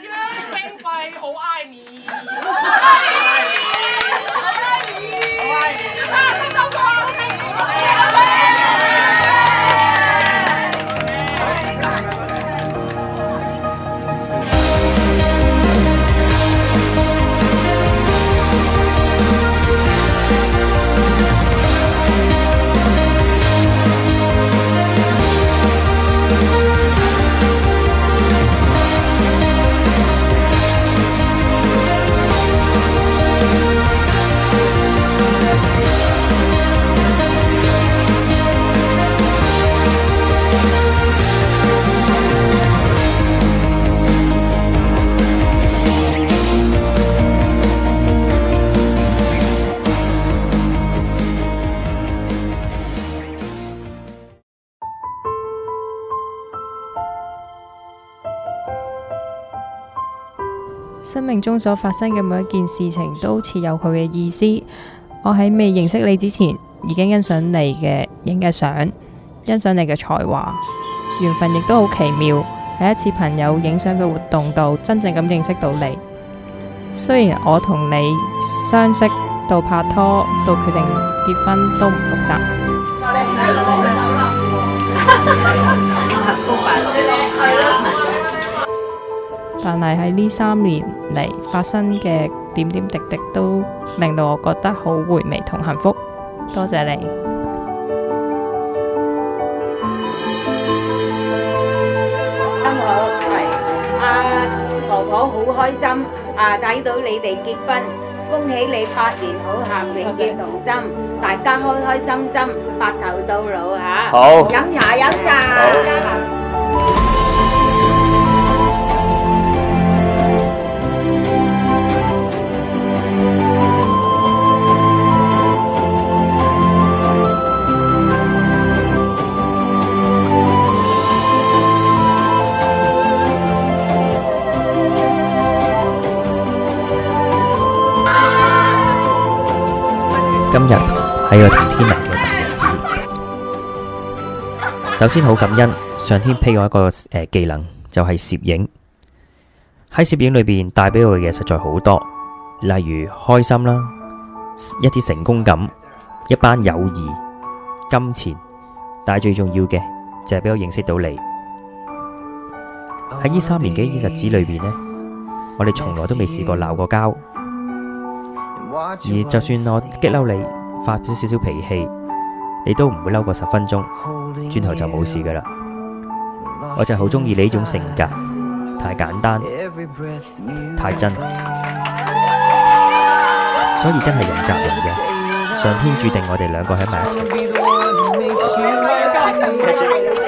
越飞越好爱你。生命中所发生嘅每一件事情都似有佢嘅意思。我喺未认识你之前，已经欣赏你嘅影嘅相，欣赏你嘅才华。缘分亦都好奇妙，喺一次朋友影相嘅活动度，真正咁认识到你。虽然我同你相识到拍拖到决定结婚都唔复杂。但系喺呢三年嚟发生嘅点点滴滴，都令到我觉得好回味同幸福。多谢你，辛系阿婆婆好开心啊！睇到你哋结婚，恭喜你百年好合，永结同心，大家开开心心，白头到老吓。好饮茶，饮茶。今日系我同天狼嘅大日子，首先好感恩上天俾我一个诶技能，就系摄影。喺摄影里边带俾我嘅嘢实在好多，例如开心啦，一啲成功感，一班友谊、金钱，但系最重要嘅就系俾我认识到你。喺呢三年几日子里边呢，我哋从来都未试过闹过交。而就算我激嬲你，发咗少少脾气，你都唔会嬲过十分钟，转头就冇事噶啦。我就好中意你呢种性格，太简单，太真，所以真系人择人嘅，上天注定我哋两个喺埋一齐。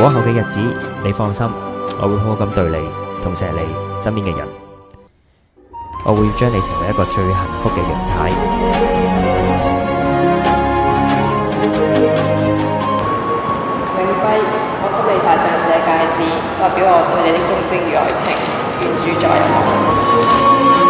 往后嘅日子，你放心，我会好好咁对你同锡你身边嘅人，我会将你成为一个最幸福嘅形仔。永辉，我给你戴上这戒指，代表我对你的忠贞与爱情，愿主在我。